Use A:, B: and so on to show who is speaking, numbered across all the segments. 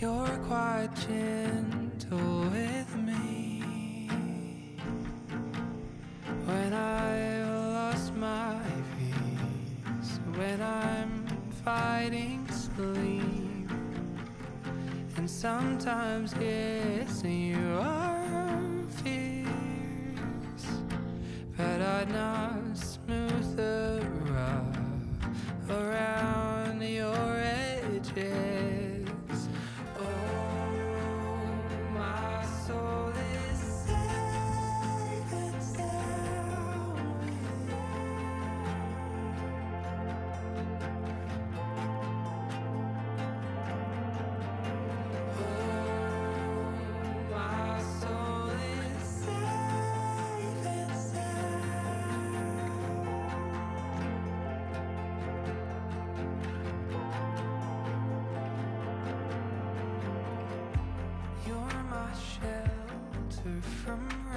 A: You're quite gentle with me. When I've lost my peace When I'm fighting sleep And sometimes kissing your fierce But I'd not smoother shelter from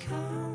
A: come.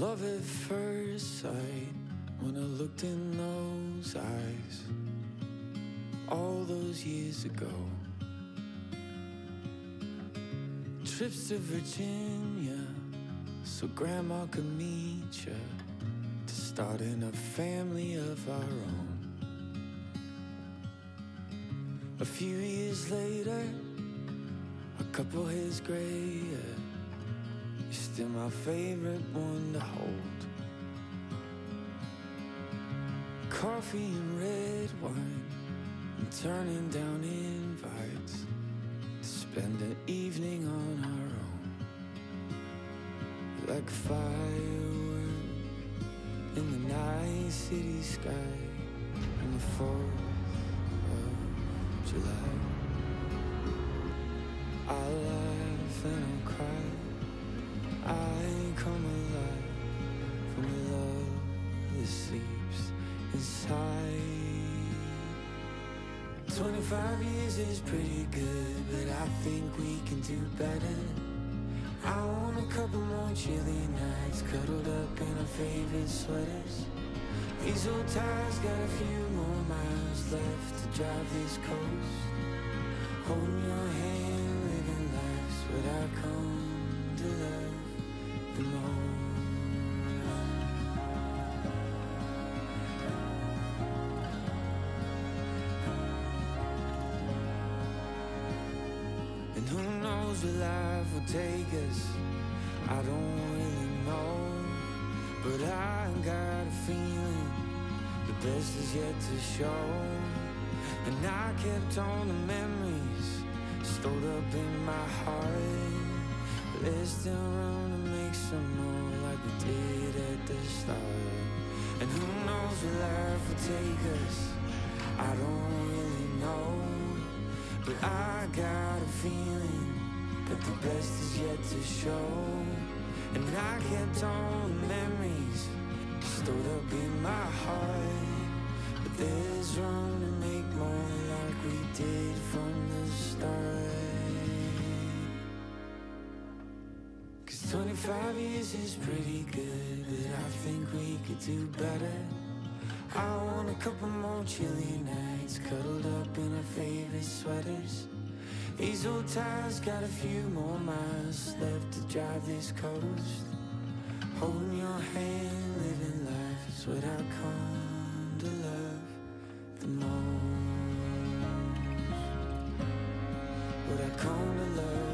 A: Love
B: at first sight when I looked in those eyes all those years ago. Trips to Virginia so grandma could meet ya to starting a family of our own. A few years later, a couple hairs grayer, still my favorite one to hold. Coffee and red wine, and turning down invites to spend an evening on our own. Like a firework in the night city sky on the 4th of July. I laugh and I cry. I come alive from the love that sleeps inside. 25 years is pretty good, but I think we can do better. I want a couple more chilly nights, cuddled up in our favorite sweaters. These old tires got a few more miles left to drive this coast. Holding knows where life will take us? I don't really know. But I got a feeling the best is yet to show. And I kept all the memories stored up in my heart. There's still room to make some more like we did at the start. And who knows where life will take us? I don't really know. But I got a feeling that the best is yet to show. And I kept the memories stored up in my heart. But there's room to make more like we did from the start. Cause 25 years is pretty good, but I think we could do better. I want a couple more chilly nights, cuddled up in our favorite sweaters. These old tires got a few more miles left to drive this coast. Holding your hand, living life is what I come to love the most. What I come to love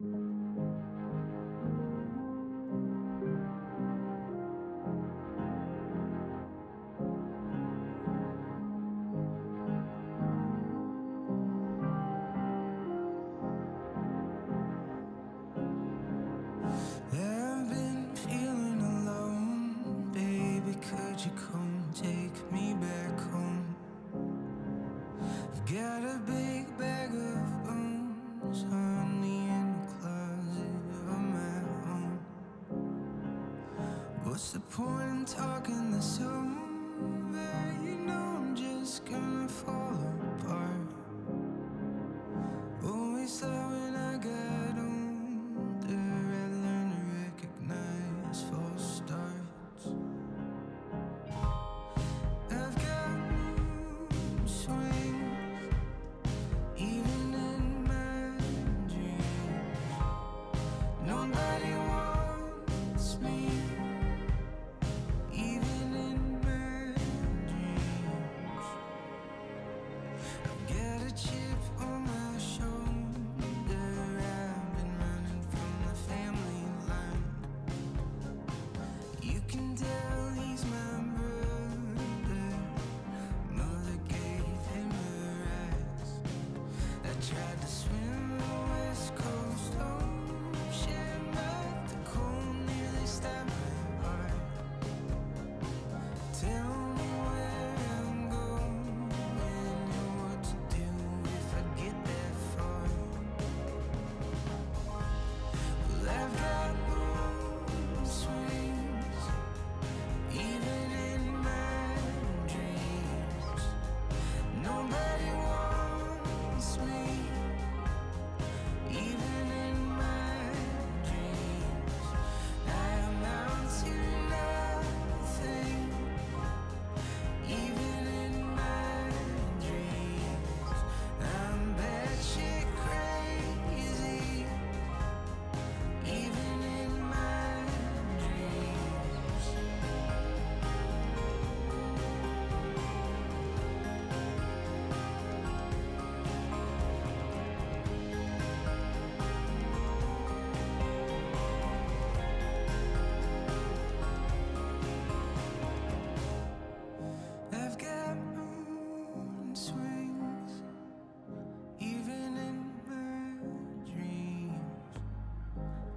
B: I've What's the point in talking this over?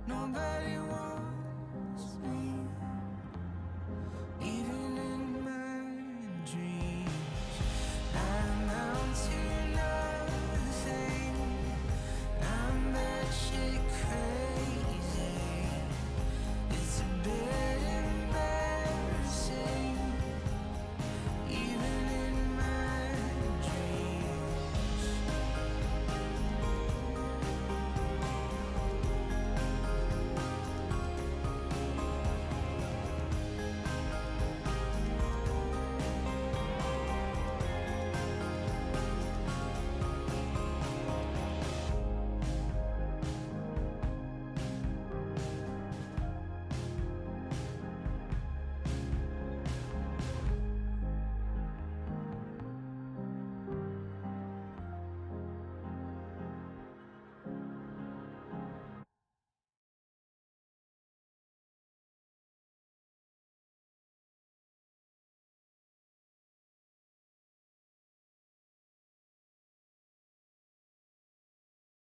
B: Nobody